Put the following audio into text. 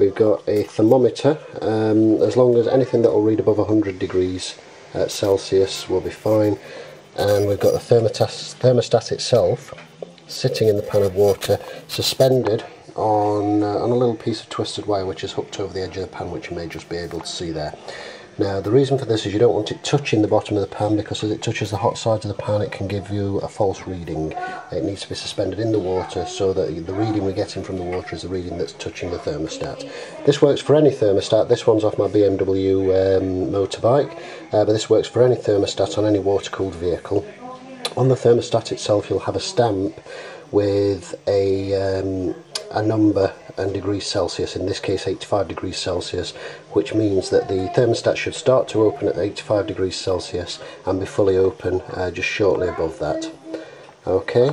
We've got a thermometer, um, as long as anything that will read above 100 degrees uh, Celsius will be fine. And we've got the thermostat, thermostat itself sitting in the pan of water, suspended on, uh, on a little piece of twisted wire which is hooked over the edge of the pan, which you may just be able to see there. Now the reason for this is you don't want it touching the bottom of the pan because as it touches the hot sides of the pan it can give you a false reading. It needs to be suspended in the water so that the reading we're getting from the water is the reading that's touching the thermostat. This works for any thermostat. This one's off my BMW um, motorbike uh, but this works for any thermostat on any water-cooled vehicle. On the thermostat itself you'll have a stamp with a, um, a number and degrees Celsius, in this case 85 degrees Celsius, which means that the thermostat should start to open at 85 degrees Celsius and be fully open uh, just shortly above that. Okay,